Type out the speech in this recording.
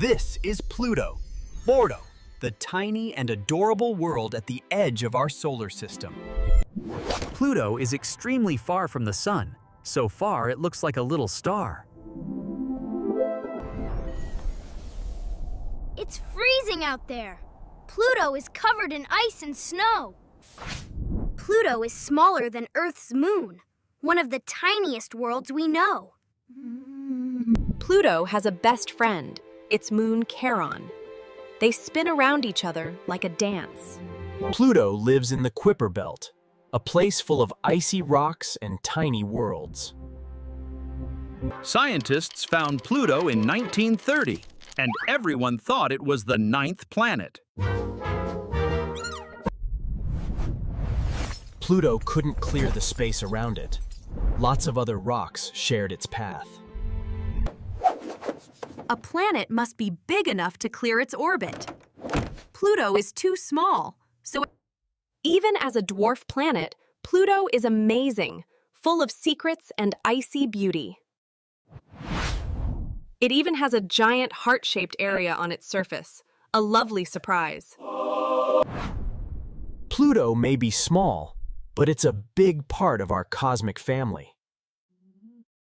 This is Pluto, Bordo, the tiny and adorable world at the edge of our solar system. Pluto is extremely far from the Sun. So far, it looks like a little star. It's freezing out there. Pluto is covered in ice and snow. Pluto is smaller than Earth's moon, one of the tiniest worlds we know. Pluto has a best friend, its moon Charon. They spin around each other like a dance. Pluto lives in the Kuiper Belt, a place full of icy rocks and tiny worlds. Scientists found Pluto in 1930, and everyone thought it was the ninth planet. Pluto couldn't clear the space around it. Lots of other rocks shared its path. A planet must be big enough to clear its orbit. Pluto is too small, so even as a dwarf planet, Pluto is amazing, full of secrets and icy beauty. It even has a giant heart-shaped area on its surface, a lovely surprise. Pluto may be small, but it's a big part of our cosmic family.